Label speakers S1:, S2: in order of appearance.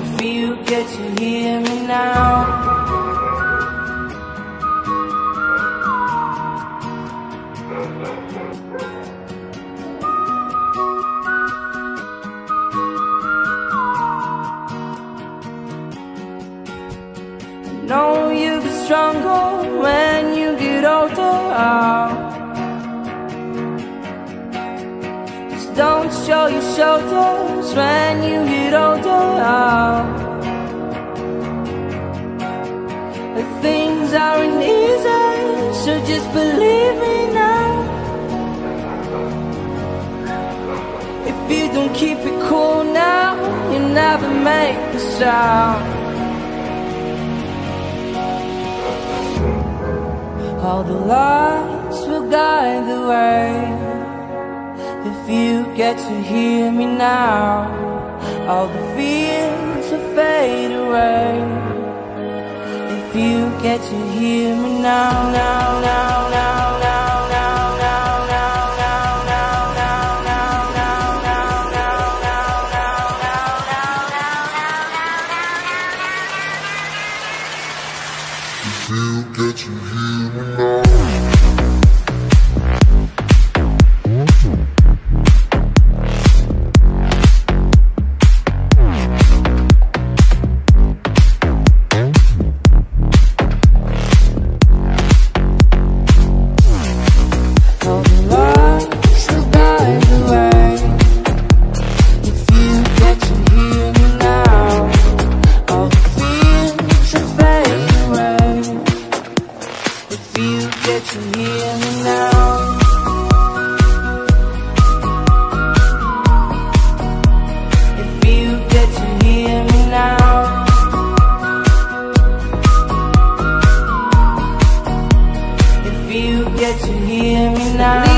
S1: to hear me now. I know you get stronger when you get older. Don't show your shoulders when you get older. The things aren't easy, so just believe me now. If you don't keep it cool now, you never make the sound. All the lights will guide the way if you get to hear me now, all the fears will fade away. If you get to hear me now, now, now, now, now.
S2: get to hear now
S1: get to hear me now. If you get to hear me now. If you get to hear me now